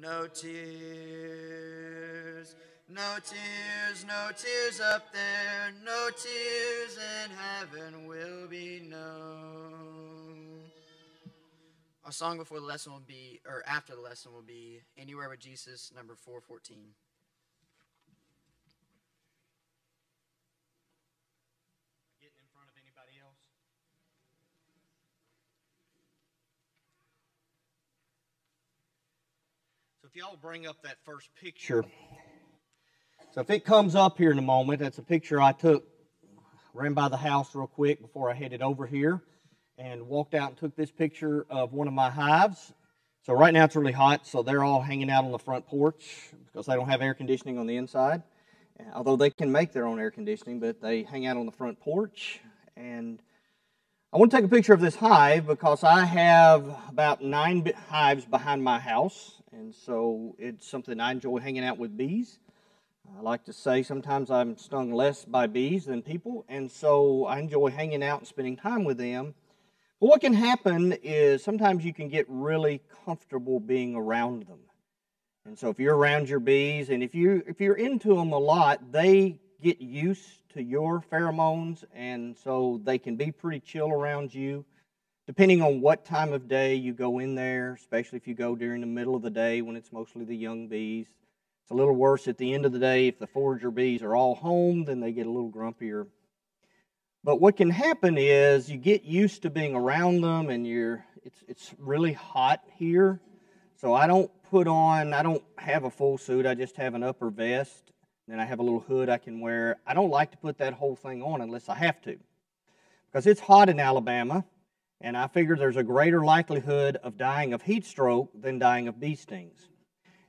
No tears, no tears, no tears up there, no tears in heaven will be known. Our song before the lesson will be, or after the lesson will be, Anywhere with Jesus, number 414. Getting in front of anybody else? So if y'all bring up that first picture. So if it comes up here in a moment, that's a picture I took, ran by the house real quick before I headed over here, and walked out and took this picture of one of my hives. So right now it's really hot, so they're all hanging out on the front porch because they don't have air conditioning on the inside. Although they can make their own air conditioning, but they hang out on the front porch. And I want to take a picture of this hive because I have about nine hives behind my house, and so it's something I enjoy hanging out with bees. I like to say sometimes I'm stung less by bees than people, and so I enjoy hanging out and spending time with them. But what can happen is sometimes you can get really comfortable being around them. And so if you're around your bees and if you if you're into them a lot, they get used to your pheromones and so they can be pretty chill around you depending on what time of day you go in there, especially if you go during the middle of the day when it's mostly the young bees. It's a little worse at the end of the day if the forager bees are all home, then they get a little grumpier. But what can happen is you get used to being around them and you're it's it's really hot here. So I don't put on I don't have a full suit, I just have an upper vest, then I have a little hood I can wear. I don't like to put that whole thing on unless I have to. Because it's hot in Alabama and I figure there's a greater likelihood of dying of heat stroke than dying of bee stings.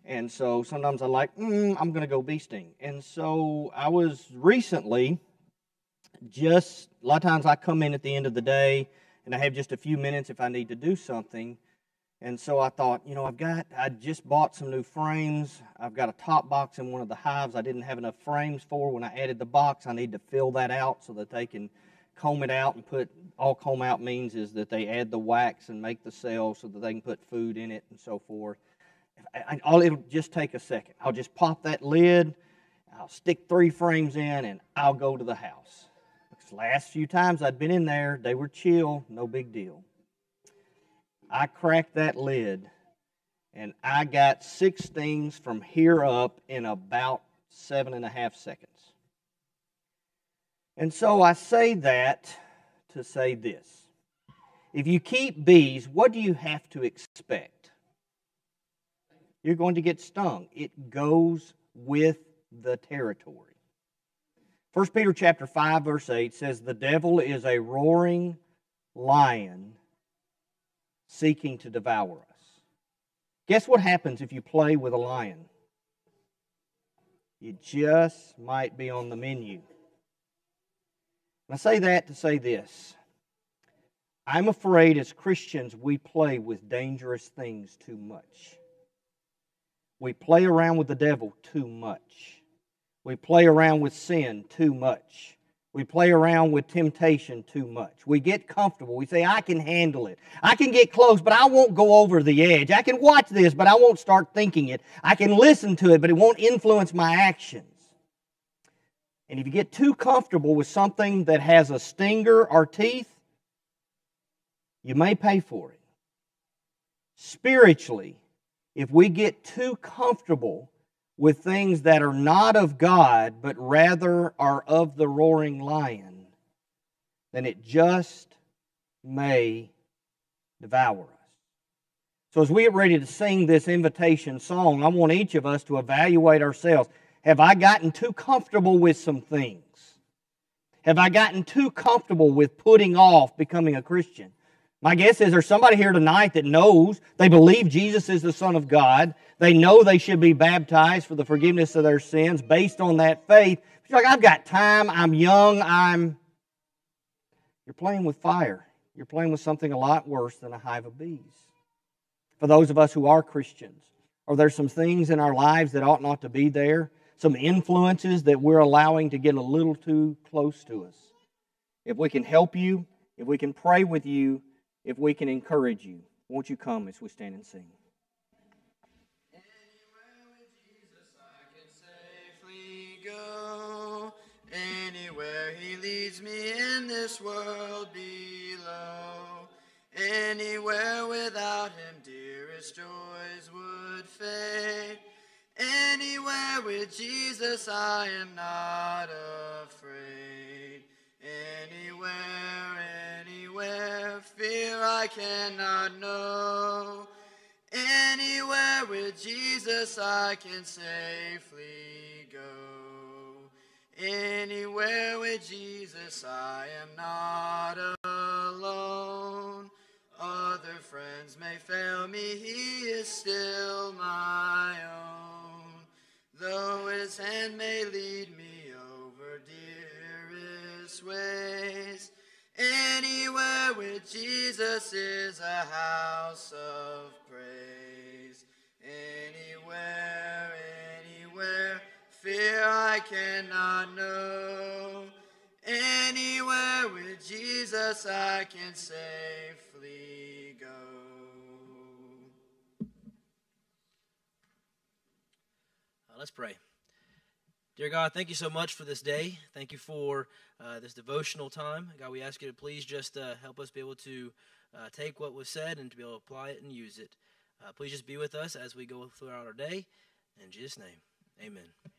And so sometimes I'm like, mm, I'm going to go bee sting. And so I was recently just, a lot of times I come in at the end of the day and I have just a few minutes if I need to do something. And so I thought, you know, I've got, I just bought some new frames. I've got a top box in one of the hives I didn't have enough frames for. When I added the box, I need to fill that out so that they can comb it out and put all comb out means is that they add the wax and make the cell so that they can put food in it and so forth. I, I, it'll just take a second. I'll just pop that lid, I'll stick three frames in, and I'll go to the house. Because last few times I'd been in there, they were chill, no big deal. I cracked that lid, and I got six stings from here up in about seven and a half seconds. And so I say that to say this. If you keep bees, what do you have to expect? You're going to get stung. It goes with the territory. 1 Peter chapter 5 verse 8 says the devil is a roaring lion seeking to devour us. Guess what happens if you play with a lion? You just might be on the menu. I say that to say this. I'm afraid as Christians we play with dangerous things too much. We play around with the devil too much. We play around with sin too much. We play around with temptation too much. We get comfortable. We say, I can handle it. I can get close, but I won't go over the edge. I can watch this, but I won't start thinking it. I can listen to it, but it won't influence my actions. And if you get too comfortable with something that has a stinger or teeth, you may pay for it. Spiritually, if we get too comfortable with things that are not of God, but rather are of the roaring lion, then it just may devour us. So, as we get ready to sing this invitation song, I want each of us to evaluate ourselves. Have I gotten too comfortable with some things? Have I gotten too comfortable with putting off becoming a Christian? My guess is there's somebody here tonight that knows they believe Jesus is the Son of God. They know they should be baptized for the forgiveness of their sins based on that faith. You're like, I've got time. I'm young. I'm. You're playing with fire. You're playing with something a lot worse than a hive of bees. For those of us who are Christians, are there some things in our lives that ought not to be there? some influences that we're allowing to get a little too close to us. If we can help you, if we can pray with you, if we can encourage you, won't you come as we stand and sing? Anywhere he leads me in this world below. Anywhere without him, dearest joys would fade. Anywhere with Jesus, I am not afraid. Anywhere, anywhere, fear I cannot know. Anywhere with Jesus, I can safely go. Anywhere with Jesus, I am not alone. Other friends may fail me, He is still my own. Though His hand may lead me over dearest ways, anywhere with Jesus is a house of praise. Anywhere, anywhere, fear I cannot know. Anywhere with Jesus I can safely go. Let's pray. Dear God, thank you so much for this day. Thank you for uh, this devotional time. God, we ask you to please just uh, help us be able to uh, take what was said and to be able to apply it and use it. Uh, please just be with us as we go throughout our day. In Jesus' name, amen.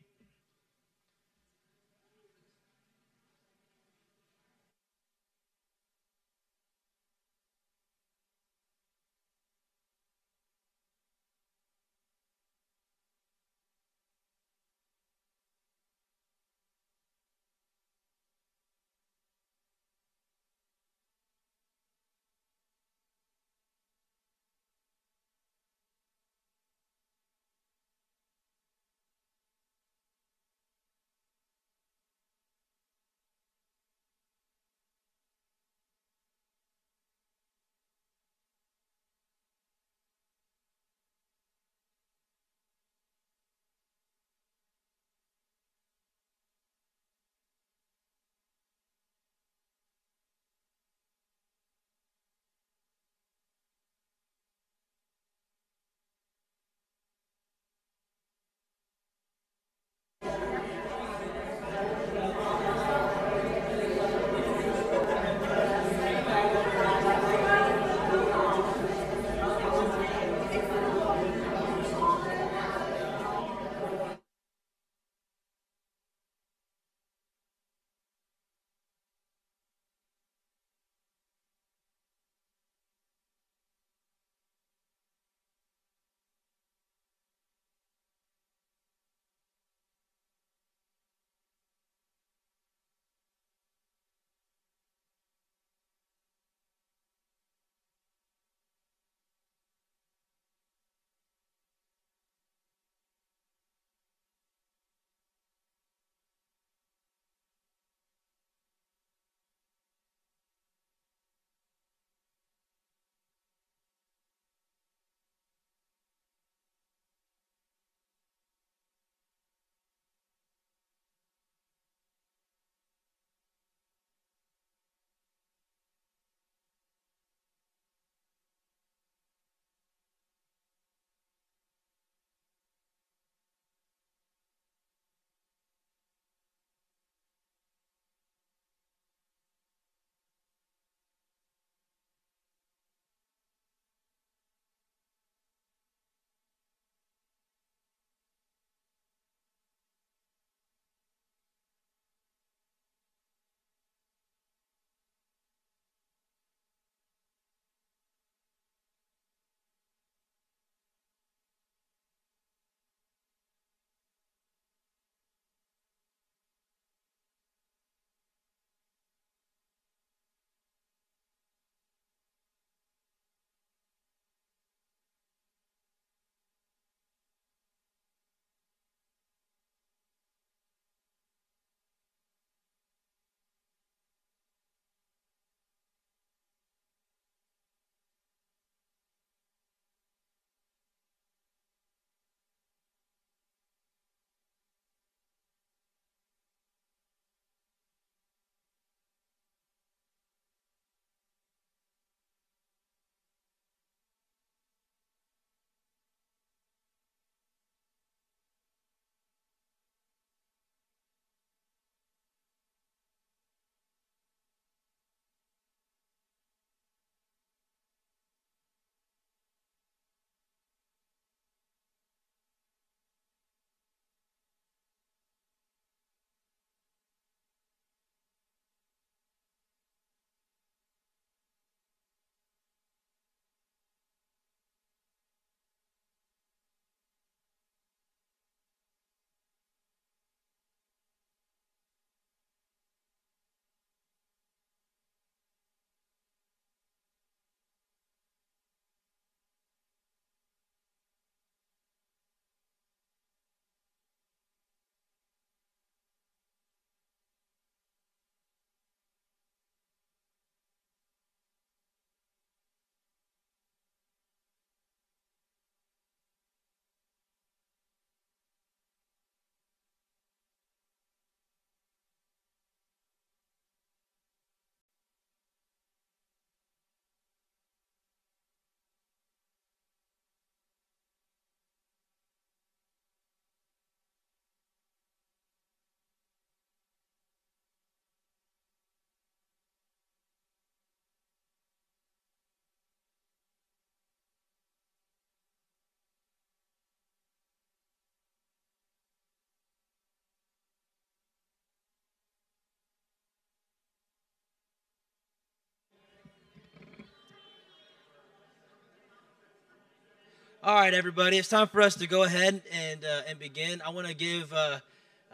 All right, everybody, it's time for us to go ahead and uh, and begin. I want to give uh,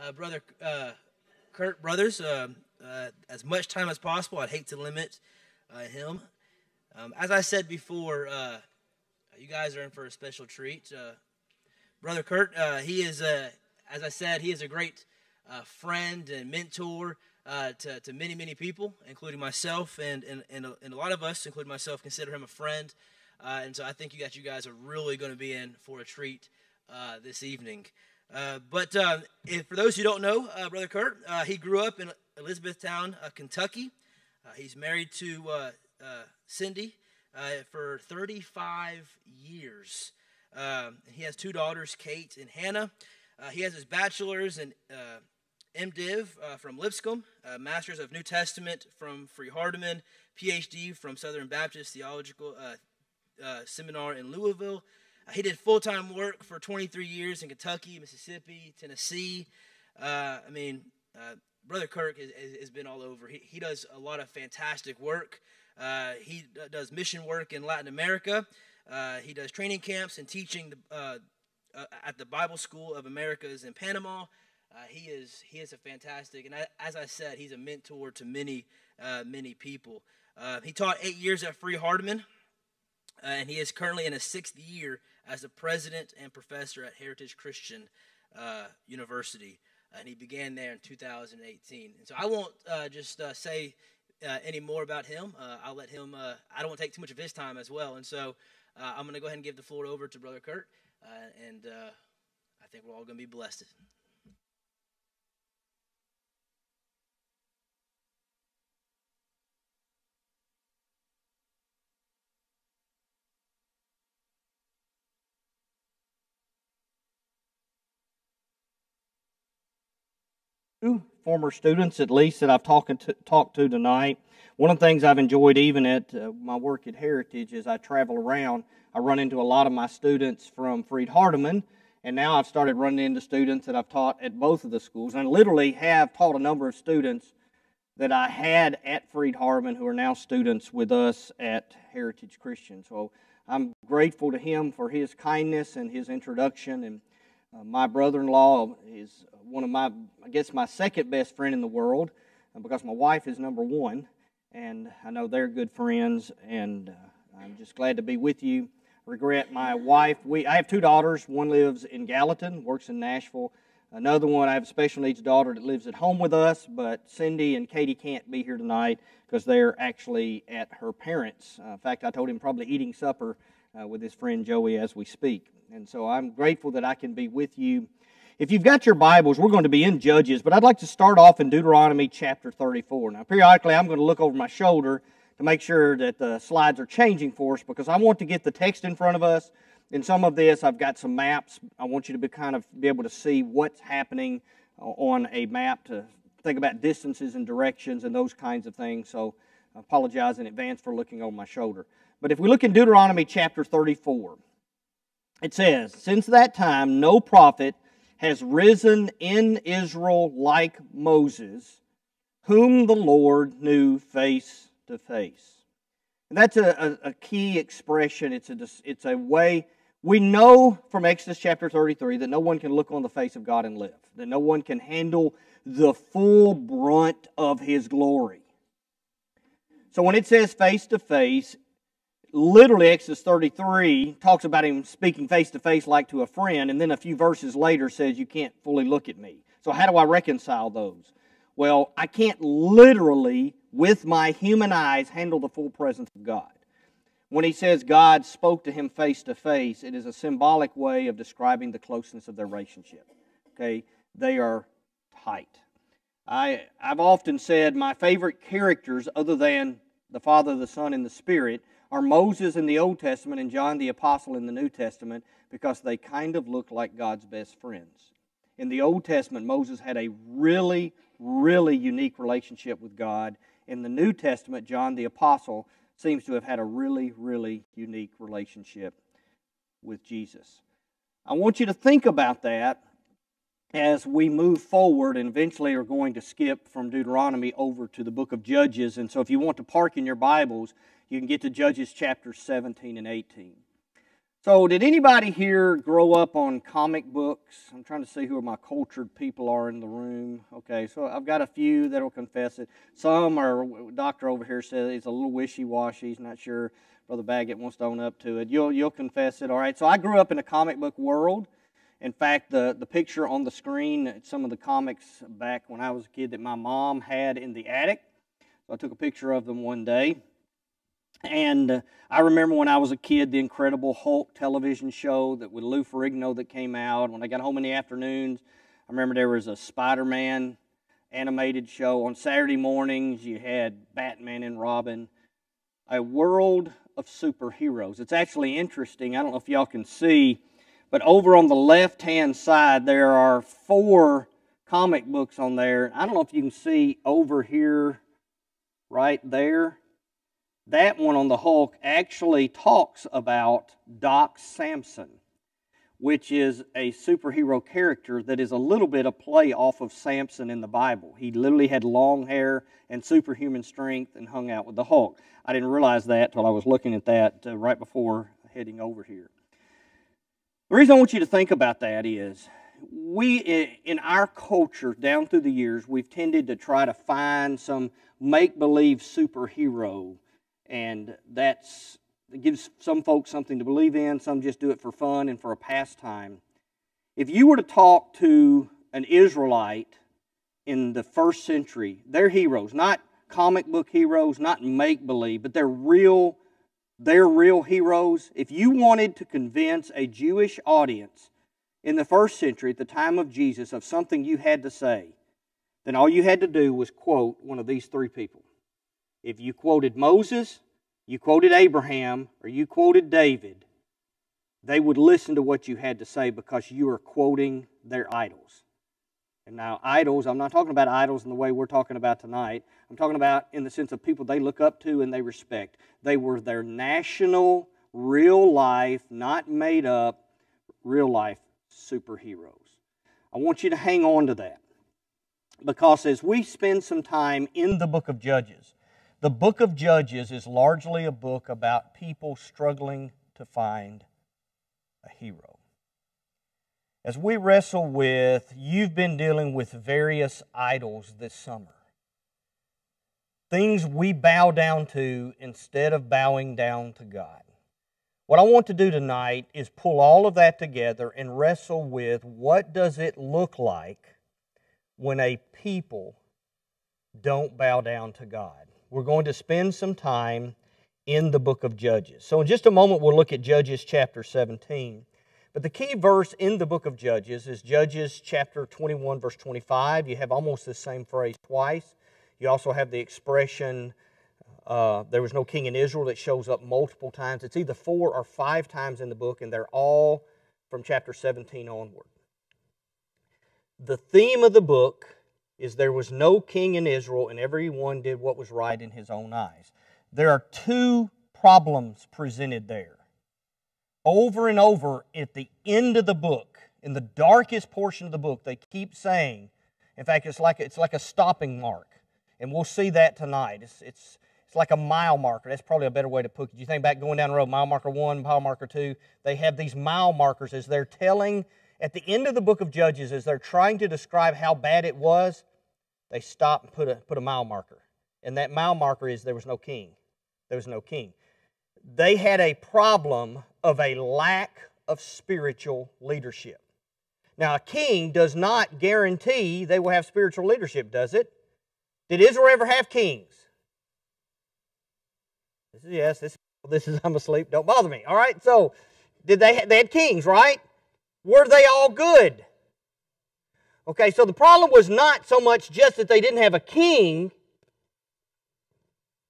uh, brother uh, Kirk Brothers uh, uh, as much time as possible. I'd hate to limit him. Um, as I said before, you guys are in for a special treat. brother Kirk, he is, a, as I said, he is a great friend and mentor. Uh, to, to many, many people, including myself, and, and, and, a, and a lot of us, including myself, consider him a friend. Uh, and so I think you guys, you guys are really going to be in for a treat uh, this evening. Uh, but um, if, for those who don't know, uh, Brother Kirk, uh, he grew up in Elizabethtown, Kentucky. he's married to Cindy for 35 years. Um, he has two daughters, Kate and Hannah. he has his bachelor's in MDiv uh, from Lipscomb, uh, Master's of New Testament from Freed-Hardeman, PhD from Southern Baptist Theological uh, uh Seminar in Louisville. Uh, he did full time work for 23 years in Kentucky, Mississippi, Tennessee. Uh, I mean, Brother Kirk has, been all over. He, he does a lot of fantastic work. he does mission work in Latin America. he does training camps and teaching the, at the Bible School of Americas in Panama. Uh, he is he is a fantastic, and I, as I said, he's a mentor to many uh, many people. Uh, he taught eight years at Freed-Hardeman, uh, and he is currently in his sixth year as a president and professor at Heritage Christian uh, University, uh, and he began there in 2018. And so I won't uh, just uh, say uh, any more about him. I'll let him. I don't want to take too much of his time as well, and so I'm going to go ahead and give the floor over to Brother Kirk, and I think we're all going to be blessed. Former students, at least, that I've talked to, talked to tonight. One of the things I've enjoyed, even at uh, my work at Heritage, is I travel around. I run into a lot of my students from Freed-Hardeman, and now I've started running into students that I've taught at both of the schools. And I literally have taught a number of students that I had at Freed-Hardeman who are now students with us at Heritage Christian. So I'm grateful to him for his kindness and his introduction. And uh, my brother in law is one of my, I guess, my second best friend in the world uh, because my wife is number one. And I know they're good friends. And uh, I'm just glad to be with you. Regret my wife. We, I have two daughters. One lives in Gallatin, works in Nashville. Another one, I have a special needs daughter that lives at home with us, but Cindy and Katie can't be here tonight because they're actually at her parents'. Uh, in fact, I told him probably eating supper uh, with his friend Joey as we speak. And so I'm grateful that I can be with you. If you've got your Bibles, we're going to be in Judges, but I'd like to start off in Deuteronomy chapter 34. Now, periodically, I'm going to look over my shoulder to make sure that the slides are changing for us because I want to get the text in front of us. In some of this, I've got some maps. I want you to be kind of be able to see what's happening uh, on a map to think about distances and directions and those kinds of things. So I apologize in advance for looking over my shoulder. But if we look in Deuteronomy chapter 34, it says, Since that time, no prophet has risen in Israel like Moses, whom the Lord knew face to face. And that's a, a, a, key expression. It's a, it's a way, we know from Exodus chapter 33 that no one can look on the face of God and live, that no one can handle the full brunt of his glory. So when it says face to face, literally Exodus 33 talks about him speaking face to face like to a friend, and then a few verses later says, You can't fully look at me. So, how do I reconcile those? Well, I can't literally, with my human eyes, handle the full presence of God. When he says God spoke to him face to face, it is a symbolic way of describing the closeness of their relationship. Okay? They are tight. I, I've often said my favorite characters, other than the Father, the Son, and the Spirit, are Moses in the Old Testament and John the Apostle in the New Testament because they kind of look like God's best friends. In the Old Testament, Moses had a really, really unique relationship with God. In the New Testament, John the Apostle seems to have had a really, really unique relationship with Jesus. I want you to think about that as we move forward and eventually are going to skip from Deuteronomy over to the book of Judges. And so if you want to park in your Bibles, you can get to Judges chapter 17 and 18. So, did anybody here grow up on comic books? I'm trying to see who my cultured people are in the room. Okay, so I've got a few that'll confess it. Some are, doctor over here says he's a little wishy washy. He's not sure. Brother Baggett wants to own up to it. You'll, you'll confess it, all right? So, I grew up in a comic book world. In fact, the, the picture on the screen, some of the comics back when I was a kid that my mom had in the attic. So, I took a picture of them one day. And uh, I remember when I was a kid, the Incredible Hulk television show that with Lou Ferrigno that came out. When I got home in the afternoons, I remember there was a Spider-Man animated show. On Saturday mornings, you had Batman and Robin. A world of superheroes. It's actually interesting. I don't know if y'all can see, but over on the left-hand side, there are four comic books on there. I don't know if you can see over here, right there that one on the Hulk actually talks about Doc Samson, which is a superhero character that is a little bit a play off of Samson in the Bible. He literally had long hair and superhuman strength and hung out with the Hulk. I didn't realize that until I was looking at that uh, right before heading over here. The reason I want you to think about that is we, in our culture, down through the years, we've tended to try to find some make believe superhero and that's it gives some folks something to believe in. Some just do it for fun and for a pastime. If you were to talk to an Israelite in the first century, they're heroes, not comic book heroes, not make believe, but they're real. They're real heroes. If you wanted to convince a Jewish audience in the first century, at the time of Jesus, of something you had to say, then all you had to do was quote one of these three people. If you quoted Moses, you quoted Abraham, or you quoted David, they would listen to what you had to say because you are quoting their idols. And now, idols, I'm not talking about idols in the way we're talking about tonight. I'm talking about in the sense of people they look up to and they respect. They were their national, real life, not made up, real life superheroes. I want you to hang on to that because as we spend some time in the book of Judges, the book of Judges is largely a book about people struggling to find a hero. As we wrestle with, you've been dealing with various idols this summer. Things we bow down to instead of bowing down to God. What I want to do tonight is pull all of that together and wrestle with what does it look like when a people don't bow down to God we're going to spend some time in the book of Judges. So, in just a moment, we'll look at Judges chapter 17. But the key verse in the book of Judges is Judges chapter 21, verse 25. You have almost the same phrase twice. You also have the expression, uh, there was no king in Israel, that shows up multiple times. It's either four or five times in the book, and they're all from chapter 17 onward. The theme of the book is there was no king in Israel, and everyone did what was right in his own eyes. There are two problems presented there. Over and over at the end of the book, in the darkest portion of the book, they keep saying, in fact, it's like, it's like a stopping mark. And we'll see that tonight. It's, it's, it's like a mile marker. That's probably a better way to put it. You think back going down the road, mile marker one, mile marker two, they have these mile markers as they're telling at the end of the book of Judges, as they're trying to describe how bad it was, they stop and put a, put a mile marker. And that mile marker is there was no king. There was no king. They had a problem of a lack of spiritual leadership. Now, a king does not guarantee they will have spiritual leadership, does it? Did Israel ever have kings? This is yes. This this is I'm asleep. Don't bother me. All right. So, did they they had kings, right? Were they all good? Okay, so the problem was not so much just that they didn't have a king,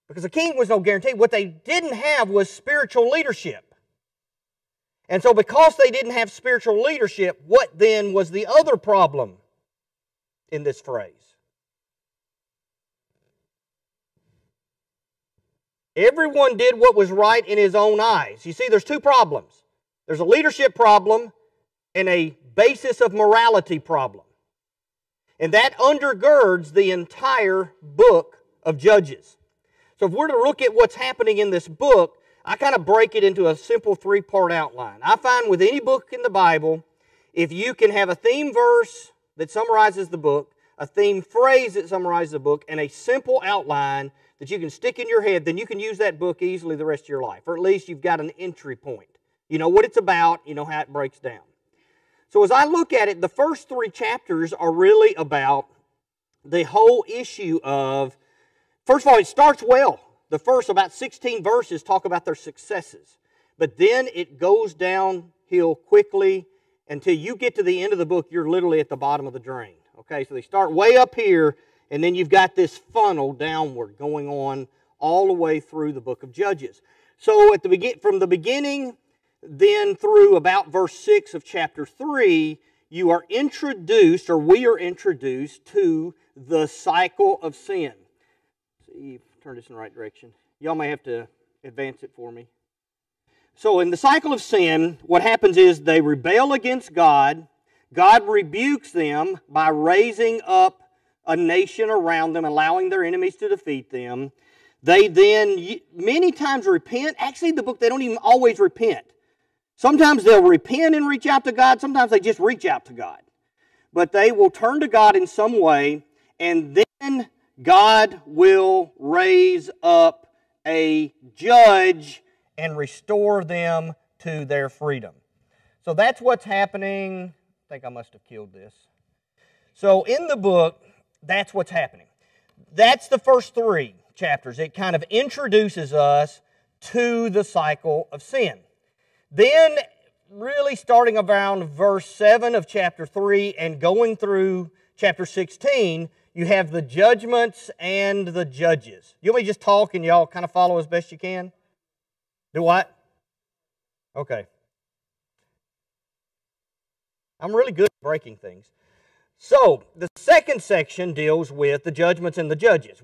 because a king was no guarantee. What they didn't have was spiritual leadership. And so, because they didn't have spiritual leadership, what then was the other problem in this phrase? Everyone did what was right in his own eyes. You see, there's two problems there's a leadership problem and a basis of morality problem. And that undergirds the entire book of Judges. So if we're to look at what's happening in this book, I kind of break it into a simple three part outline. I find with any book in the Bible, if you can have a theme verse that summarizes the book, a theme phrase that summarizes the book, and a simple outline that you can stick in your head, then you can use that book easily the rest of your life. Or at least you've got an entry point. You know what it's about, you know how it breaks down. So as I look at it, the first three chapters are really about the whole issue of, first of all, it starts well. The first about 16 verses talk about their successes. But then it goes downhill quickly until you get to the end of the book, you're literally at the bottom of the drain. Okay, so they start way up here, and then you've got this funnel downward going on all the way through the book of Judges. So at the begin from the beginning then through about verse 6 of chapter 3, you are introduced, or we are introduced to the cycle of sin. See, turn this in the right direction. Y'all may have to advance it for me. So, in the cycle of sin, what happens is they rebel against God. God rebukes them by raising up a nation around them, allowing their enemies to defeat them. They then many times repent. Actually, the book, they don't even always repent. Sometimes they'll repent and reach out to God, sometimes they just reach out to God. But they will turn to God in some way, and then God will raise up a judge and restore them to their freedom. So that's what's happening. I think I must have killed this. So in the book, that's what's happening. That's the first three chapters. It kind of introduces us to the cycle of sin. Then, really starting around verse 7 of chapter 3 and going through chapter 16, you have the judgments and the judges. You want me to just talk and y'all kind of follow as best you can? Do what? Okay. I'm really good at breaking things. So, the second section deals with the judgments and the judges.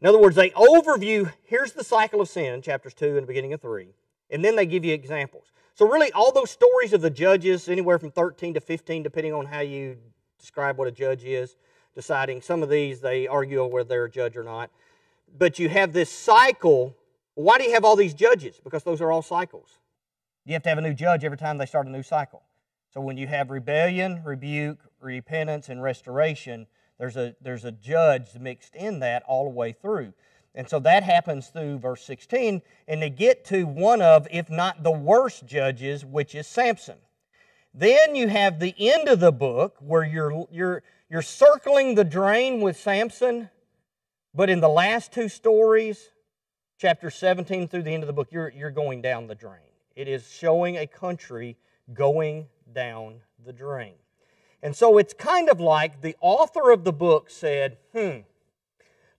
In other words, they overview here's the cycle of sin, chapters 2 and the beginning of 3, and then they give you examples. So, really, all those stories of the judges, anywhere from 13 to 15, depending on how you describe what a judge is, deciding some of these they argue whether they're a judge or not. But you have this cycle. Why do you have all these judges? Because those are all cycles. You have to have a new judge every time they start a new cycle. So when you have rebellion, rebuke, repentance, and restoration, there's a, there's a judge mixed in that all the way through. And so that happens through verse 16, and they get to one of, if not the worst judges, which is Samson. Then you have the end of the book where you're, you're, you're circling the drain with Samson, but in the last two stories, chapter 17 through the end of the book, you're, you're going down the drain. It is showing a country going down the drain. And so it's kind of like the author of the book said, hmm,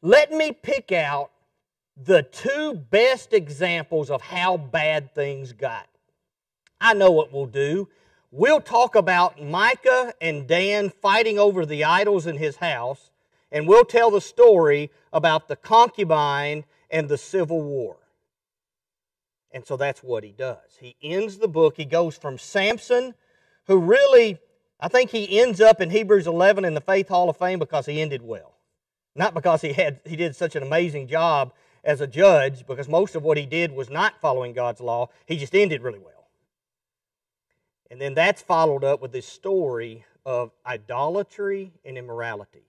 let me pick out the two best examples of how bad things got. I know what we'll do. We'll talk about Micah and Dan fighting over the idols in his house, and we'll tell the story about the concubine and the civil war. And so that's what he does. He ends the book. He goes from Samson, who really, I think he ends up in Hebrews 11 in the Faith Hall of Fame because he ended well. Not because he had he did such an amazing job as a judge, because most of what he did was not following God's law. He just ended really well. And then that's followed up with this story of idolatry and immorality.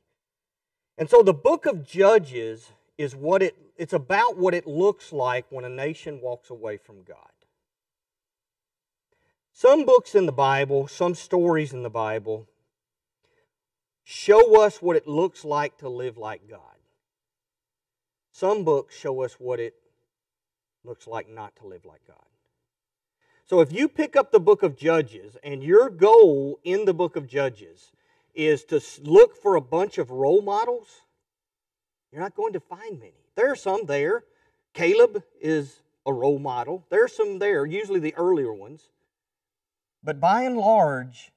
And so the book of Judges is what it it's about what it looks like when a nation walks away from God. Some books in the Bible, some stories in the Bible show us what it looks like to live like God. Some books show us what it looks like not to live like God. So if you pick up the book of Judges and your goal in the book of Judges is to look for a bunch of role models, you're not going to find many. There are some there. Caleb is a role model. There are some there, usually the earlier ones. But by and large,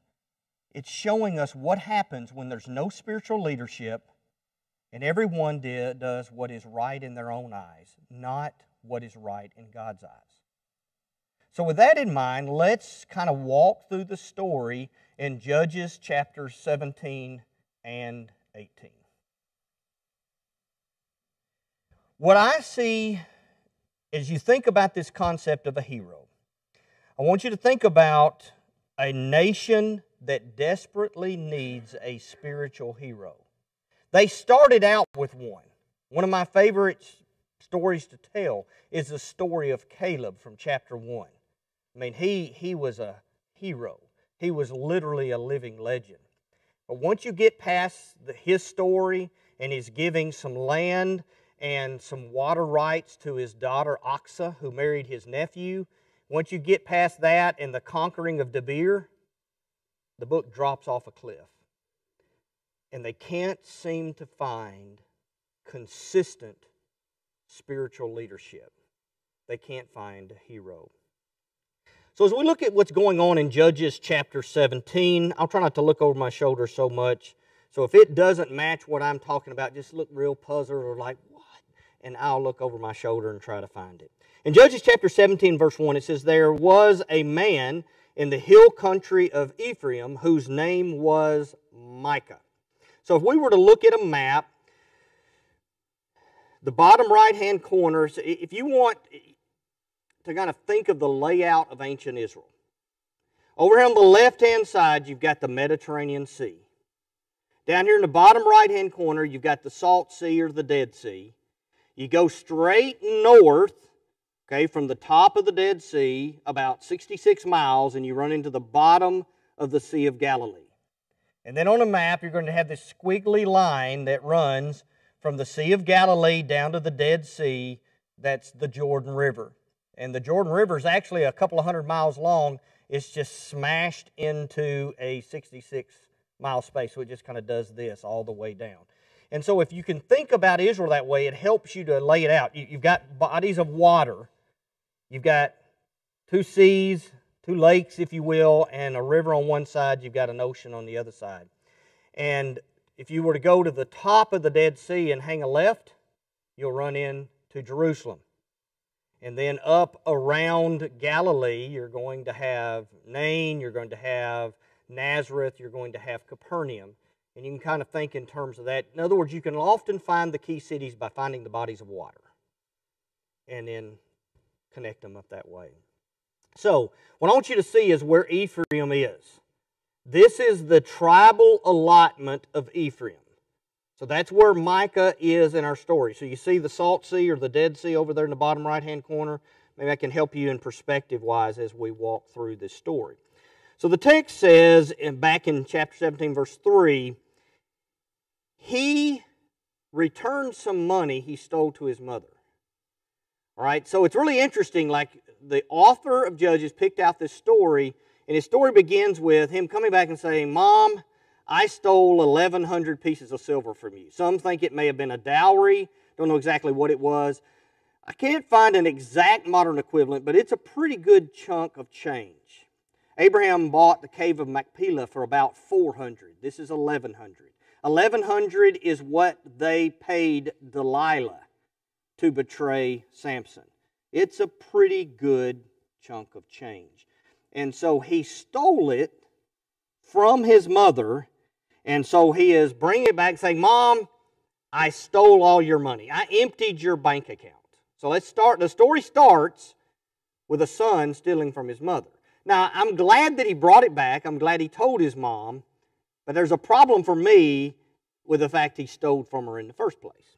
it's showing us what happens when there's no spiritual leadership and everyone did, does what is right in their own eyes, not what is right in God's eyes. So, with that in mind, let's kind of walk through the story in Judges chapter 17 and 18. What I see as you think about this concept of a hero, I want you to think about a nation that desperately needs a spiritual hero. They started out with one. One of my favorite stories to tell is the story of Caleb from chapter 1. I mean, he, he was a hero, he was literally a living legend. But once you get past the, his story and he's giving some land and some water rights to his daughter Achsah, who married his nephew, once you get past that and the conquering of Debir, the book drops off a cliff. And they can't seem to find consistent spiritual leadership. They can't find a hero. So, as we look at what's going on in Judges chapter 17, I'll try not to look over my shoulder so much. So, if it doesn't match what I'm talking about, just look real puzzled or like, what? And I'll look over my shoulder and try to find it. In Judges chapter 17, verse 1, it says, There was a man in the hill country of Ephraim whose name was Micah. So, if we were to look at a map, the bottom right hand corner, if you want to kind of think of the layout of ancient Israel, over here on the left hand side, you've got the Mediterranean Sea. Down here in the bottom right hand corner, you've got the Salt Sea or the Dead Sea. You go straight north, okay, from the top of the Dead Sea, about 66 miles, and you run into the bottom of the Sea of Galilee. And then on a map, you're going to have this squiggly line that runs from the Sea of Galilee down to the Dead Sea, that's the Jordan River. And the Jordan River is actually a couple of hundred miles long. It's just smashed into a 66 mile space. So it just kind of does this all the way down. And so if you can think about Israel that way, it helps you to lay it out. You've got bodies of water, you've got two seas, two lakes, if you will, and a river on one side, you've got an ocean on the other side. And if you were to go to the top of the Dead Sea and hang a left, you'll run into Jerusalem. And then up around Galilee, you're going to have Nain, you're going to have Nazareth, you're going to have Capernaum. And you can kind of think in terms of that. In other words, you can often find the key cities by finding the bodies of water and then connect them up that way. So, what I want you to see is where Ephraim is. This is the tribal allotment of Ephraim. So that's where Micah is in our story. So you see the Salt Sea or the Dead Sea over there in the bottom right hand corner. Maybe I can help you in perspective wise as we walk through this story. So the text says, back in chapter 17, verse 3, he returned some money he stole to his mother. All right, so it's really interesting. Like the author of Judges picked out this story and his story begins with him coming back and saying, Mom, I stole 1,100 pieces of silver from you. Some think it may have been a dowry, don't know exactly what it was. I can't find an exact modern equivalent, but it's a pretty good chunk of change. Abraham bought the cave of Machpelah for about 400. This is 1100. 1100 is what they paid Delilah to betray Samson. It's a pretty good chunk of change. And so he stole it from his mother. And so he is bringing it back saying, Mom, I stole all your money. I emptied your bank account. So let's start. The story starts with a son stealing from his mother. Now, I'm glad that he brought it back. I'm glad he told his mom. But there's a problem for me with the fact he stole from her in the first place.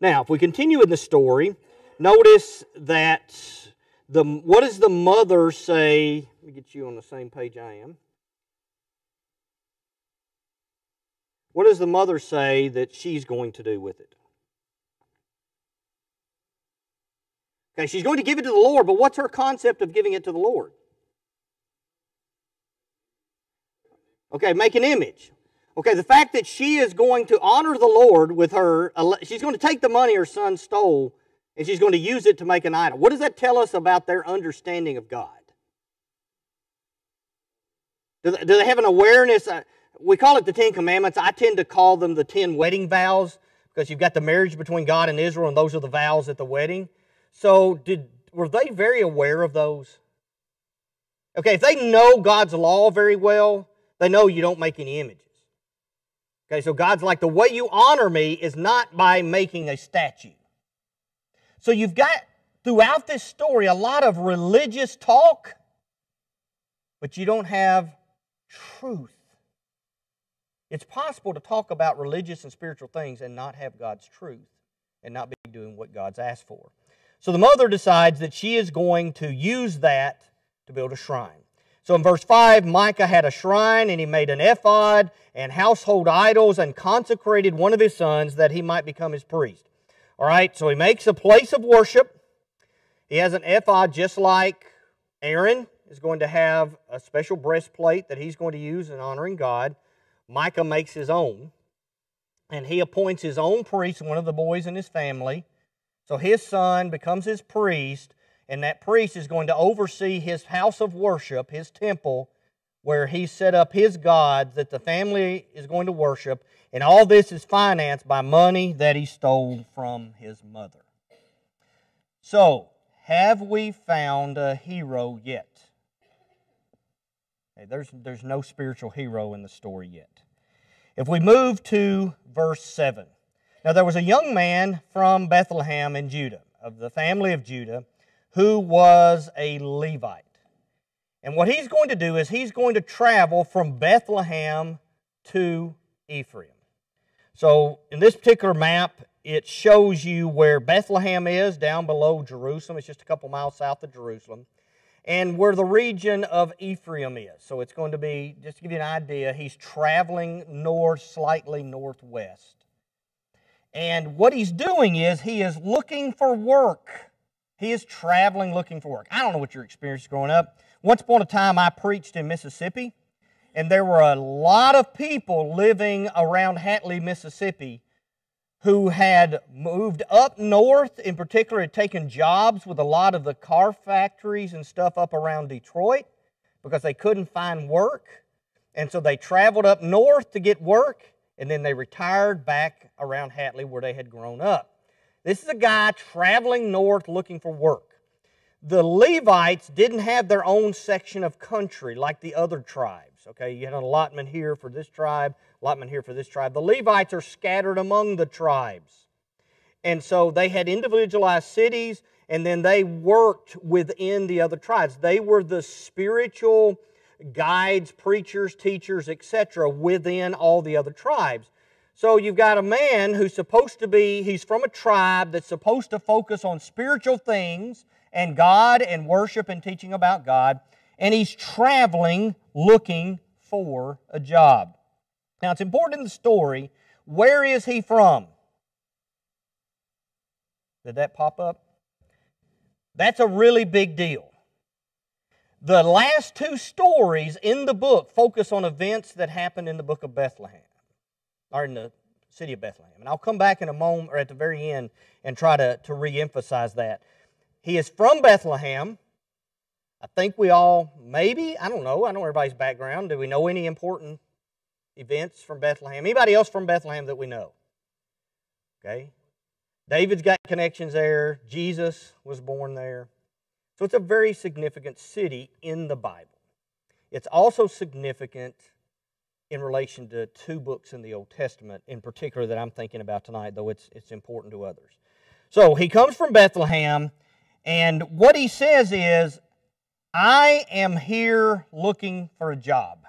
Now, if we continue in the story, notice that the, what does the mother say? Let me get you on the same page I am. What does the mother say that she's going to do with it? Okay, she's going to give it to the Lord, but what's her concept of giving it to the Lord? Okay, make an image. Okay, the fact that she is going to honor the Lord with her, she's going to take the money her son stole and she's going to use it to make an idol. What does that tell us about their understanding of God? Do they, have an awareness? Uh, we call it the Ten Commandments. I tend to call them the Ten Wedding Vows because you've got the marriage between God and Israel, and those are the vows at the wedding. So, did were they very aware of those? Okay, if they know God's law very well, they know you don't make any images. Okay, so God's like, the way you honor me is not by making a statue. So you've got throughout this story a lot of religious talk, but you don't have truth. It's possible to talk about religious and spiritual things and not have God's truth and not be doing what God's asked for. So the mother decides that she is going to use that to build a shrine. So in verse 5, Micah had a shrine and he made an ephod and household idols and consecrated one of his sons that he might become his priest. All right, so he makes a place of worship. He has an ephod just like Aaron is going to have a special breastplate that he's going to use in honoring God. Micah makes his own, and he appoints his own priest, one of the boys in his family. So his son becomes his priest, and that priest is going to oversee his house of worship, his temple, where he set up his gods that the family is going to worship. And all this is financed by money that he stole from his mother. So, have we found a hero yet? Hey, there's, there's no spiritual hero in the story yet. If we move to verse 7. Now, there was a young man from Bethlehem in Judah, of the family of Judah who was a Levite. And what he's going to do is he's going to travel from Bethlehem to Ephraim. So in this particular map, it shows you where Bethlehem is down below Jerusalem. It's just a couple miles south of Jerusalem. And where the region of Ephraim is. So it's going to be, just to give you an idea, he's traveling north, slightly northwest. And what he's doing is he is looking for work. He is traveling looking for work. I don't know what your experience is growing up. Once upon a time, I preached in Mississippi, and there were a lot of people living around Hatley, Mississippi, who had moved up north, in particular, had taken jobs with a lot of the car factories and stuff up around Detroit because they couldn't find work. And so they traveled up north to get work, and then they retired back around Hatley where they had grown up. This is a guy traveling north looking for work. The Levites didn't have their own section of country like the other tribes. Okay, you had an allotment here for this tribe, allotment here for this tribe. The Levites are scattered among the tribes. And so they had individualized cities and then they worked within the other tribes. They were the spiritual guides, preachers, teachers, etc., within all the other tribes. So you've got a man who's supposed to be, he's from a tribe that's supposed to focus on spiritual things and God and worship and teaching about God, and he's traveling looking for a job. Now it's important in the story, where is he from? Did that pop up? That's a really big deal. The last two stories in the book focus on events that happened in the book of Bethlehem or in the city of Bethlehem. And I'll come back in a moment or at the very end and try to, to re emphasize that. He is from Bethlehem. I think we all, maybe, I don't know, I don't know everybody's background. Do we know any important events from Bethlehem? Anybody else from Bethlehem that we know? Okay. David's got connections there. Jesus was born there. So it's a very significant city in the Bible. It's also significant in relation to two books in the Old Testament in particular that I'm thinking about tonight, though it's, it's important to others. So he comes from Bethlehem, and what he says is, I am here looking for a job.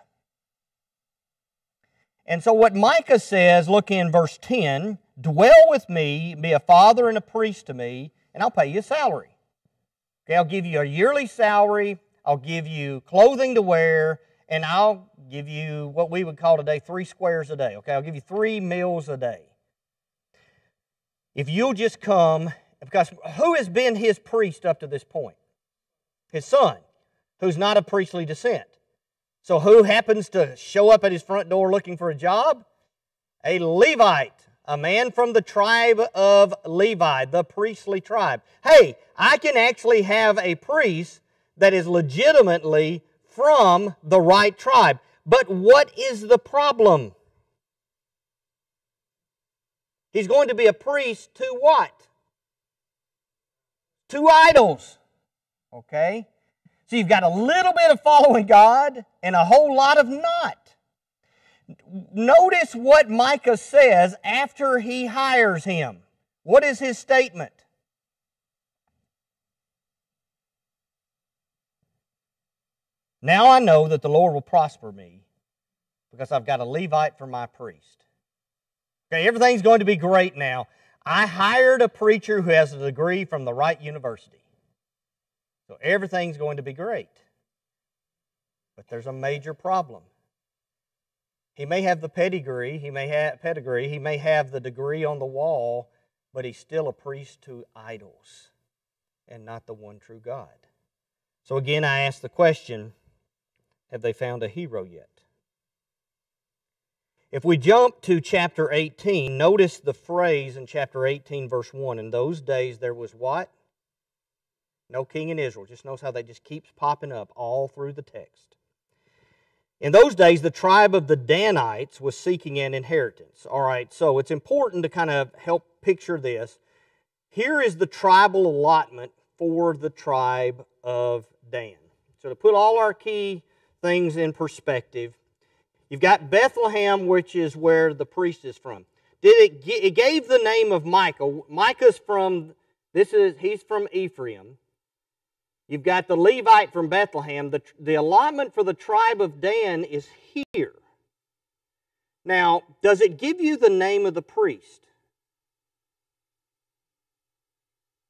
And so what Micah says, look in verse 10 dwell with me, be a father and a priest to me, and I'll pay you a salary. Okay, I'll give you a yearly salary, I'll give you clothing to wear, and I'll give you what we would call today three squares a day. Okay, I'll give you three meals a day. If you'll just come, because who has been his priest up to this point? His son, who's not of priestly descent. So who happens to show up at his front door looking for a job? A Levite, a man from the tribe of Levi, the priestly tribe. Hey, I can actually have a priest that is legitimately from the right tribe. But what is the problem? He's going to be a priest to what? To idols. Okay? So you've got a little bit of following God and a whole lot of not. Notice what Micah says after he hires him. What is his statement? Now I know that the Lord will prosper me because I've got a Levite for my priest. Okay, everything's going to be great now. I hired a preacher who has a degree from the right university. So everything's going to be great. But there's a major problem. He may have the pedigree, he may have pedigree, he may have the degree on the wall, but he's still a priest to idols and not the one true God. So again, I ask the question have they found a hero yet? If we jump to chapter 18, notice the phrase in chapter 18, verse 1. In those days there was what? No king in Israel. Just notice how that just keeps popping up all through the text. In those days, the tribe of the Danites was seeking an inheritance. All right, so it's important to kind of help picture this. Here is the tribal allotment for the tribe of Dan. So, to put all our key things in perspective, you've got Bethlehem, which is where the priest is from. Did it, it gave the name of Micah. Micah's from, this is, he's from Ephraim. You've got the Levite from Bethlehem. The, the allotment for the tribe of Dan is here. Now, does it give you the name of the priest?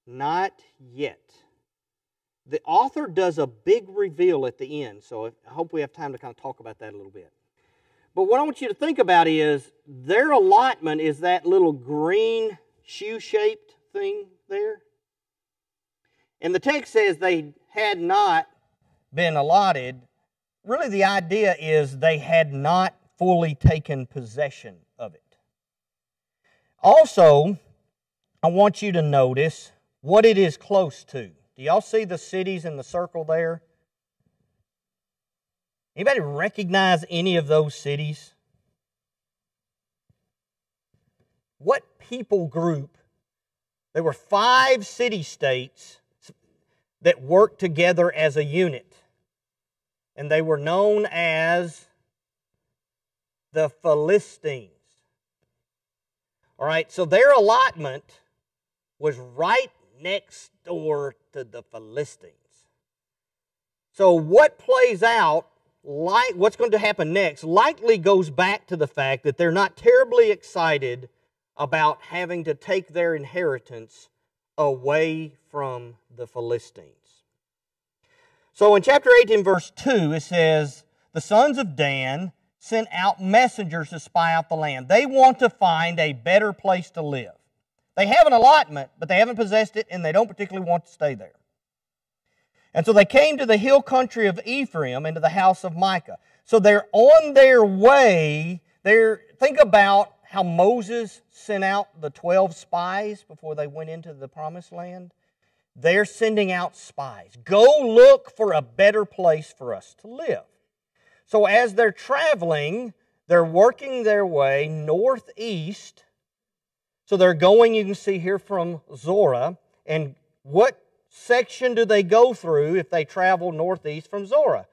Not yet. The author does a big reveal at the end, so I hope we have time to kind of talk about that a little bit. But what I want you to think about is their allotment is that little green shoe shaped thing there. And the text says they had not been allotted. Really, the idea is they had not fully taken possession of it. Also, I want you to notice what it is close to. Do y'all see the cities in the circle there? Anybody recognize any of those cities? What people group? There were five city states that worked together as a unit. And they were known as the Philistines. All right, so their allotment was right next door to the Philistines. So what plays out, like what's going to happen next, likely goes back to the fact that they're not terribly excited about having to take their inheritance away from the Philistines. So in chapter 18, verse 2, it says, The sons of Dan sent out messengers to spy out the land. They want to find a better place to live. They have an allotment, but they haven't possessed it, and they don't particularly want to stay there. And so they came to the hill country of Ephraim and to the house of Micah. So they're on their way. They're, think about how Moses sent out the 12 spies before they went into the promised land? They're sending out spies. Go look for a better place for us to live. So as they're traveling, they're working their way northeast. So they're going, you can see here from Zorah. And what section do they go through if they travel northeast from Zorah?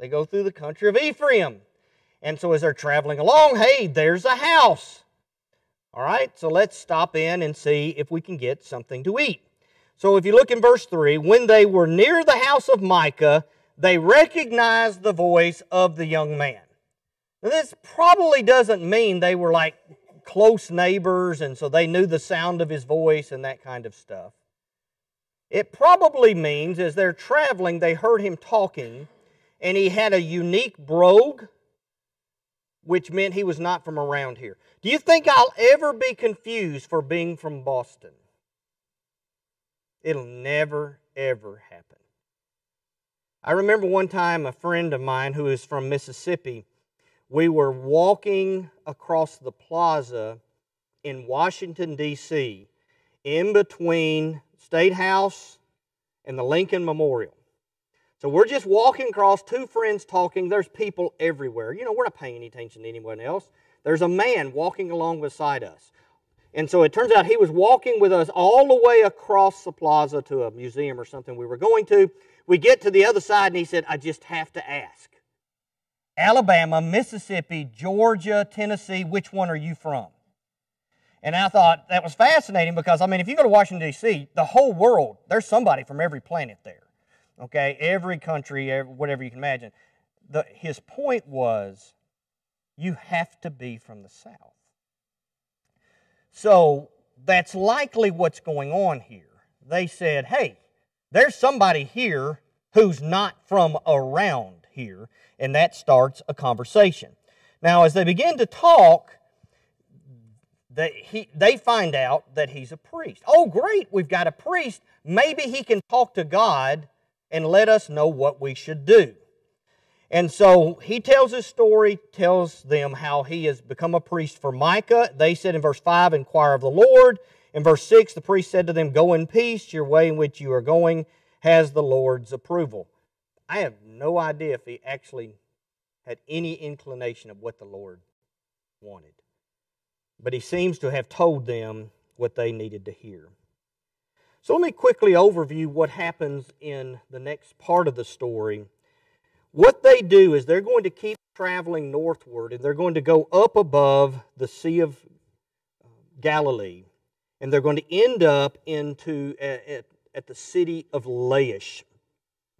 They go through the country of Ephraim. And so as they're traveling along, hey, there's a house. All right, so let's stop in and see if we can get something to eat. So if you look in verse 3, when they were near the house of Micah, they recognized the voice of the young man. Now, this probably doesn't mean they were like close neighbors and so they knew the sound of his voice and that kind of stuff. It probably means as they're traveling, they heard him talking, and he had a unique brogue which meant he was not from around here. Do you think I'll ever be confused for being from Boston? It'll never, ever happen. I remember one time a friend of mine who is from Mississippi, we were walking across the plaza in Washington, D.C., in between State House and the Lincoln Memorial. So we're just walking across, two friends talking. There's people everywhere. You know, we're not paying any attention to anyone else. There's a man walking along beside us. And so it turns out he was walking with us all the way across the plaza to a museum or something we were going to. We get to the other side, and he said, I just have to ask Alabama, Mississippi, Georgia, Tennessee, which one are you from? And I thought that was fascinating because, I mean, if you go to Washington, D.C., the whole world, there's somebody from every planet there. Okay, every country, whatever you can imagine. The, his point was you have to be from the South. So that's likely what's going on here. They said, hey, there's somebody here who's not from around here, and that starts a conversation. Now, as they begin to talk, they, he, they find out that he's a priest. Oh, great, we've got a priest. Maybe he can talk to God and let us know what we should do. And so he tells his story, tells them how he has become a priest for Micah. They said in verse 5, Inquire of the Lord. In verse 6, the priest said to them, Go in peace, your way in which you are going has the Lord's approval. I have no idea if he actually had any inclination of what the Lord wanted. But he seems to have told them what they needed to hear. So let me quickly overview what happens in the next part of the story. What they do is they're going to keep traveling northward and they're going to go up above the Sea of uh, Galilee and they're going to end up into at, at the city of Laish.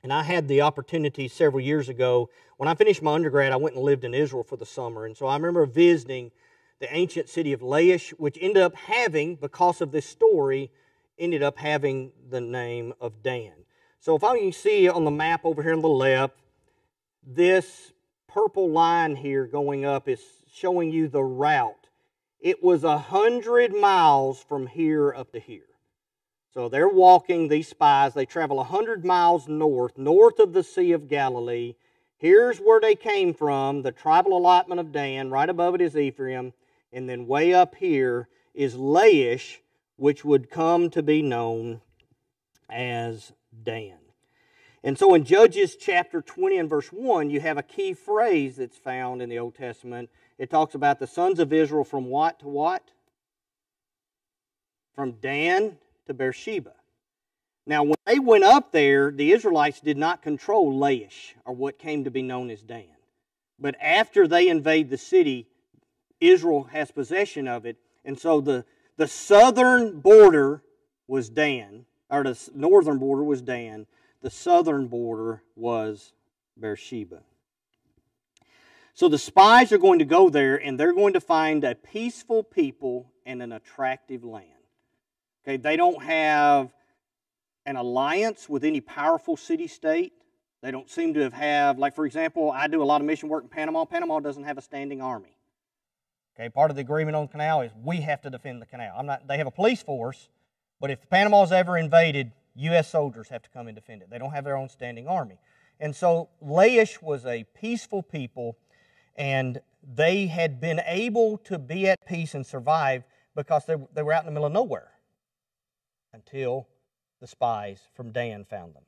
And I had the opportunity several years ago when I finished my undergrad. I went and lived in Israel for the summer, and so I remember visiting the ancient city of Laish, which ended up having, because of this story, ended up having the name of Dan. So if I can see on the map over here on the left, this purple line here going up is showing you the route. It was a hundred miles from here up to here. So they're walking, these spies, they travel a hundred miles north, north of the Sea of Galilee. Here's where they came from, the tribal allotment of Dan. Right above it is Ephraim. And then way up here is Laish, which would come to be known as Dan. And so in Judges chapter 20 and verse 1, you have a key phrase that's found in the Old Testament. It talks about the sons of Israel from what to what? From Dan to Beersheba. Now, when they went up there, the Israelites did not control Laish, or what came to be known as Dan. But after they invade the city, Israel has possession of it. And so the the southern border was Dan, or the northern border was Dan. The southern border was Beersheba. So the spies are going to go there and they're going to find a peaceful people and an attractive land. Okay, they don't have an alliance with any powerful city state. They don't seem to have have like for example, I do a lot of mission work in Panama. Panama doesn't have a standing army. Okay, part of the agreement on the canal is we have to defend the canal. I'm not. They have a police force, but if Panama's ever invaded, U.S. soldiers have to come and defend it. They don't have their own standing army, and so Laish was a peaceful people, and they had been able to be at peace and survive because they, they were out in the middle of nowhere until the spies from Dan found them.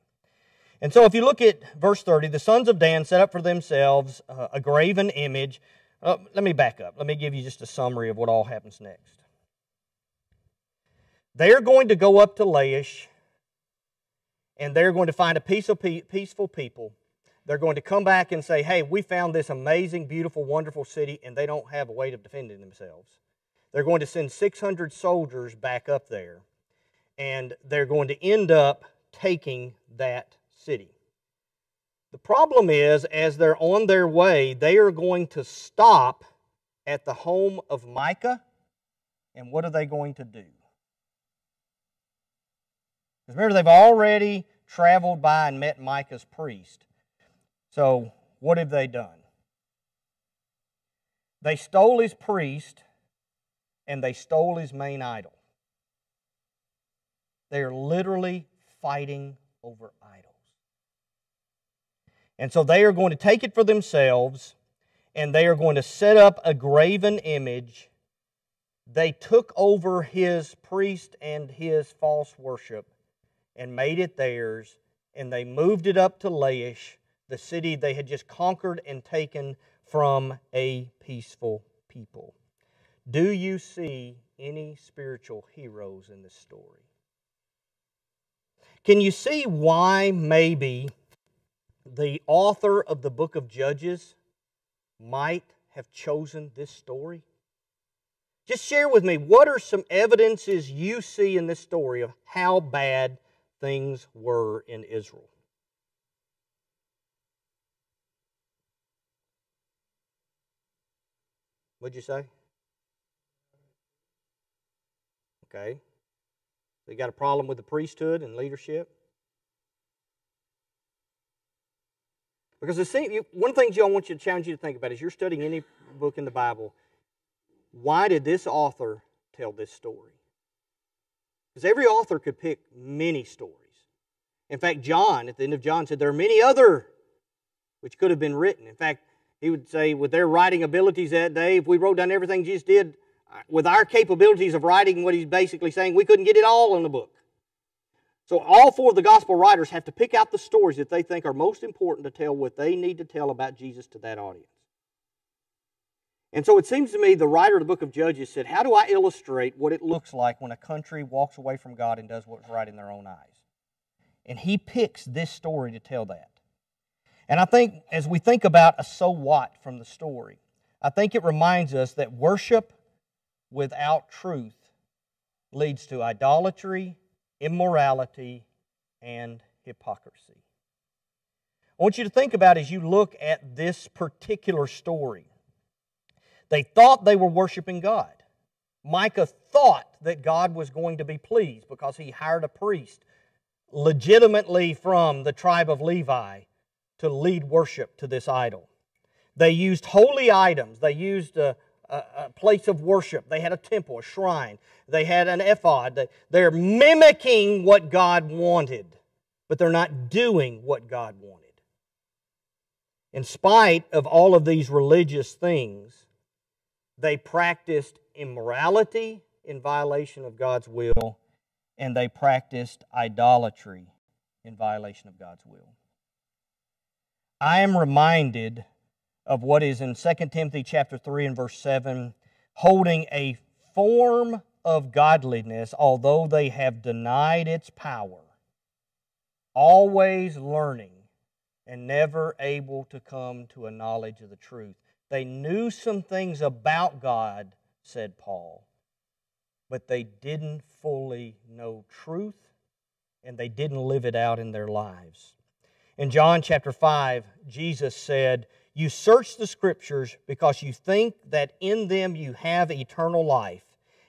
And so, if you look at verse 30, the sons of Dan set up for themselves uh, a graven image uh, let me back up. Let me give you just a summary of what all happens next. They're going to go up to Laish and they're going to find a peaceful people. They're going to come back and say, Hey, we found this amazing, beautiful, wonderful city, and they don't have a way of defending themselves. They're going to send 600 soldiers back up there, and they're going to end up taking that city. The problem is, as they're on their way, they are going to stop at the home of Micah. And what are they going to do? Because remember, they've already traveled by and met Micah's priest. So, what have they done? They stole his priest and they stole his main idol. They are literally fighting over idols. And so they are going to take it for themselves and they are going to set up a graven image. They took over his priest and his false worship and made it theirs, and they moved it up to Laish, the city they had just conquered and taken from a peaceful people. Do you see any spiritual heroes in this story? Can you see why maybe the author of the book of Judges might have chosen this story? Just share with me what are some evidences you see in this story of how bad things were in Israel? What'd you say? Okay. You got a problem with the priesthood and leadership? Because the same, one thing I want you to challenge you to think about is you're studying any book in the Bible. Why did this author tell this story? Because every author could pick many stories. In fact, John, at the end of John, said there are many other which could have been written. In fact, he would say, with their writing abilities that day, if we wrote down everything Jesus did, with our capabilities of writing what he's basically saying, we couldn't get it all in the book. So all four of the gospel writers have to pick out the stories that they think are most important to tell what they need to tell about Jesus to that audience. And so it seems to me the writer of the book of Judges said, How do I illustrate what it looks like when a country walks away from God and does what's right in their own eyes? And he picks this story to tell that. And I think as we think about a so what from the story, I think it reminds us that worship without truth leads to idolatry, immorality, and hypocrisy. I want you to think about as you look at this particular story. They thought they were worshiping God. Micah thought that God was going to be pleased because he hired a priest legitimately from the tribe of Levi to lead worship to this idol. They used holy items. They used a, a, place of worship. They had a temple, a shrine. They had an ephod. They're mimicking what God wanted, but they're not doing what God wanted. In spite of all of these religious things, they practiced immorality in violation of God's will, and they practiced idolatry in violation of God's will. I am reminded of what is in 2 Timothy chapter 3 and verse 7, holding a form of godliness, although they have denied its power, always learning and never able to come to a knowledge of the truth. They knew some things about God, said Paul, but they didn't fully know truth and they didn't live it out in their lives. In John chapter 5, Jesus said, You search the scriptures because you think that in them you have eternal life.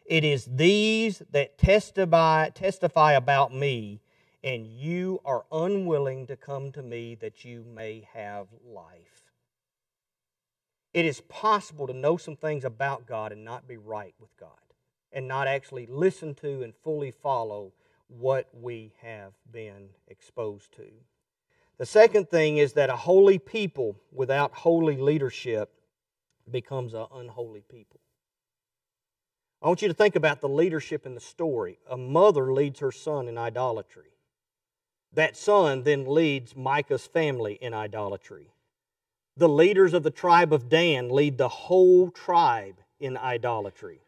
It is these that testify, testify about me, and you are unwilling to come to me that you may have life. It is possible to know some things about God and not be right with God, and not actually listen to and fully follow what we have been exposed to. The second thing is that a holy people without holy leadership becomes an unholy people. I want you to think about the leadership in the story. A mother leads her son in idolatry. That son then leads Micah's family in idolatry. The leaders of the tribe of Dan lead the whole tribe in idolatry.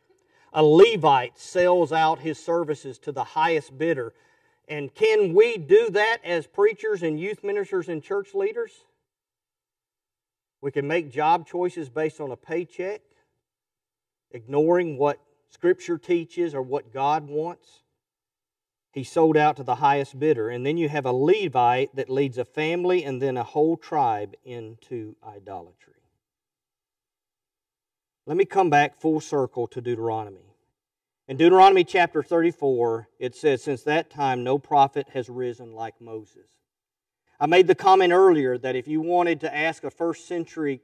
A Levite sells out his services to the highest bidder and can we do that as preachers and youth ministers and church leaders? We can make job choices based on a paycheck, ignoring what Scripture teaches or what God wants. He sold out to the highest bidder. And then you have a Levite that leads a family and then a whole tribe into idolatry. Let me come back full circle to Deuteronomy. In Deuteronomy chapter 34, it says, Since that time, no prophet has risen like Moses. I made the comment earlier that if you wanted to ask a first century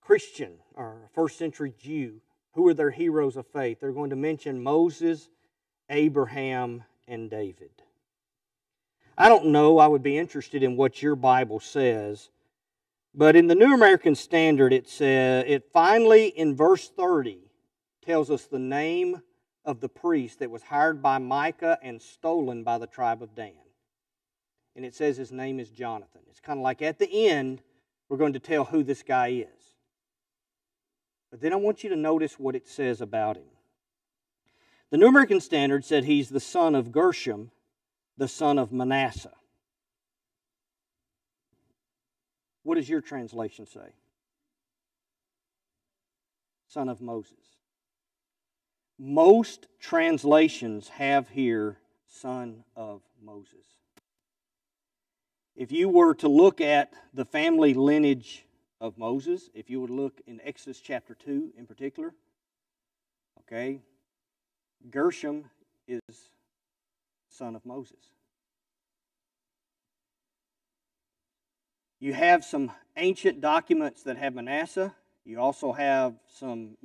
Christian or a first century Jew who are their heroes of faith, they're going to mention Moses, Abraham, and David. I don't know, I would be interested in what your Bible says, but in the New American Standard, it says, it finally in verse 30 tells us the name of the priest that was hired by Micah and stolen by the tribe of Dan. And it says his name is Jonathan. It's kind of like at the end, we're going to tell who this guy is. But then I want you to notice what it says about him. The New American Standard said he's the son of Gershom, the son of Manasseh. What does your translation say? Son of Moses. Most translations have here son of Moses. If you were to look at the family lineage of Moses. If you would look in Exodus chapter 2 in particular, okay, Gershom is son of Moses. You have some ancient documents that have Manasseh. You also have some,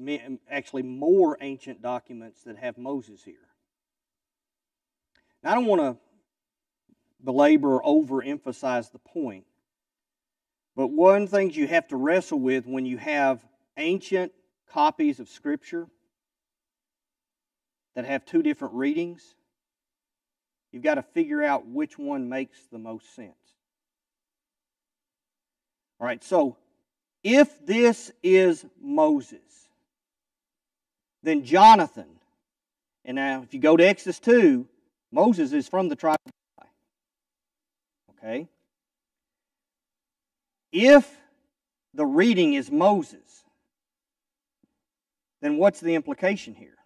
actually, more ancient documents that have Moses here. Now, I don't want to belabor or overemphasize the point, but one thing you have to wrestle with when you have ancient copies of Scripture that have two different readings, you've got to figure out which one makes the most sense. All right, so if this is Moses, then Jonathan, and now if you go to Exodus 2, Moses is from the tribe of Levi. Okay? If the reading is Moses, then what's the implication here?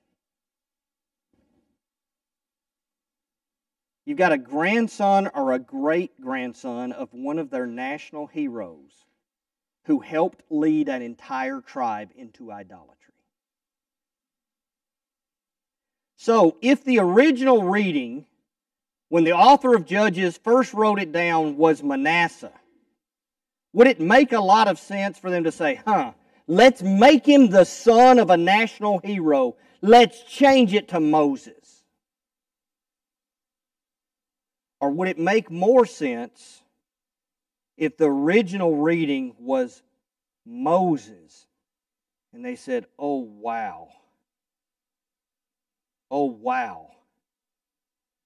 You've got a grandson or a great grandson of one of their national heroes who helped lead an entire tribe into idolatry. So, if the original reading, when the author of Judges first wrote it down, was Manasseh, would it make a lot of sense for them to say, huh, let's make him the son of a national hero? Let's change it to Moses? Or would it make more sense if the original reading was Moses and they said, oh, wow. Oh, wow.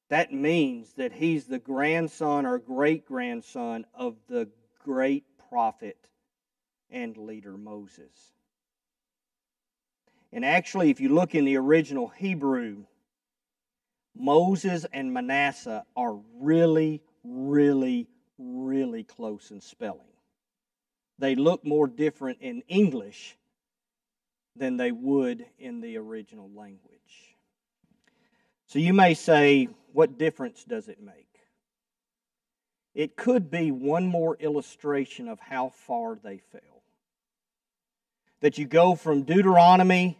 That means that he's the grandson or great grandson of the great prophet and leader Moses. And actually, if you look in the original Hebrew, Moses and Manasseh are really, really, really close in spelling. They look more different in English than they would in the original language. So you may say, what difference does it make? It could be one more illustration of how far they fell. That you go from Deuteronomy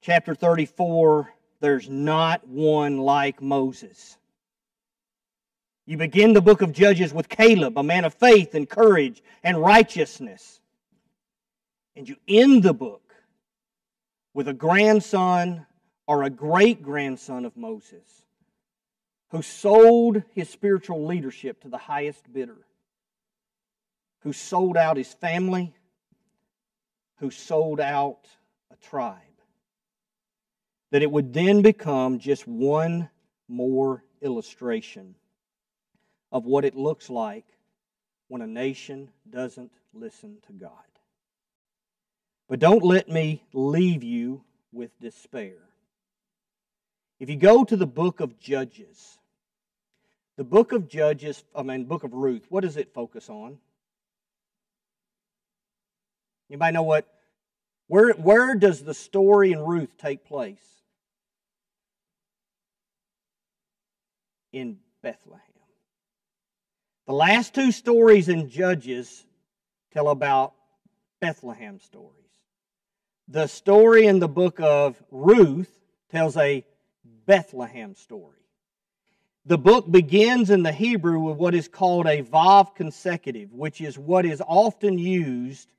chapter 34, there's not one like Moses. You begin the book of Judges with Caleb, a man of faith and courage and righteousness. And you end the book with a grandson or a great grandson of Moses who sold his spiritual leadership to the highest bidder, who sold out his family, who sold out a tribe. That it would then become just one more illustration of what it looks like when a nation doesn't listen to God. But don't let me leave you with despair. If you go to the book of Judges, the book of Judges, I mean, book of Ruth, what does it focus on? Anybody know what? Where, where does the story in Ruth take place? In Bethlehem. The last two stories in Judges tell about Bethlehem stories. The story in the book of Ruth tells a Bethlehem story. The book begins in the Hebrew with what is called a vav consecutive, which is what is often used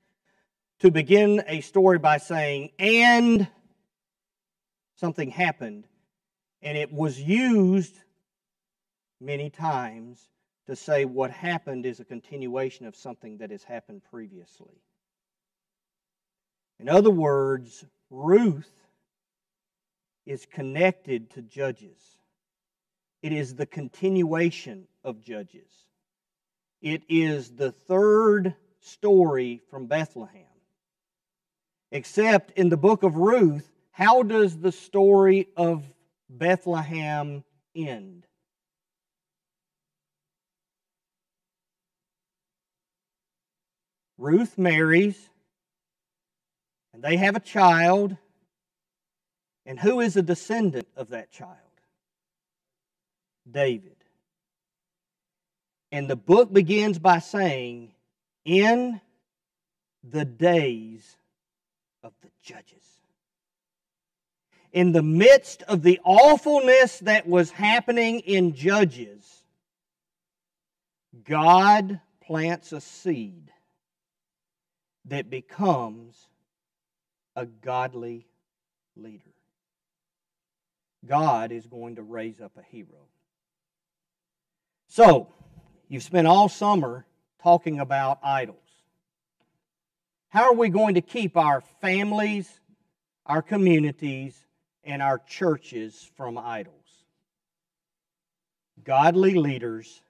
to begin a story by saying, and something happened. And it was used many times to say what happened is a continuation of something that has happened previously. In other words, Ruth is connected to Judges. It is the continuation of Judges. It is the third story from Bethlehem. Except in the book of Ruth, how does the story of Bethlehem end? Ruth marries, and they have a child. And who is a descendant of that child? David. And the book begins by saying, In the days of the judges. In the midst of the awfulness that was happening in Judges, God plants a seed that becomes a godly leader. God is going to raise up a hero. So, you've spent all summer talking about idols. How are we going to keep our families, our communities, and our churches from idols? Godly leaders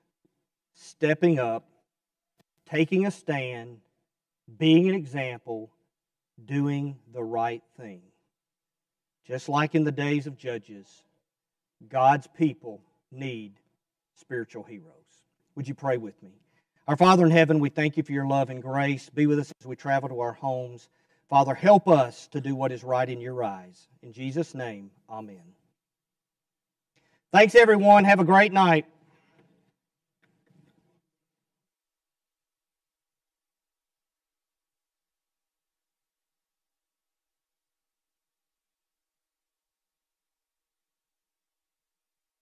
stepping up, taking a stand, being an example, doing the right thing. Just like in the days of Judges, God's people need spiritual heroes. Would you pray with me? Our Father in heaven, we thank you for your love and grace. Be with us as we travel to our homes. Father, help us to do what is right in your eyes. In Jesus' name, amen. Thanks, everyone. Have a great night.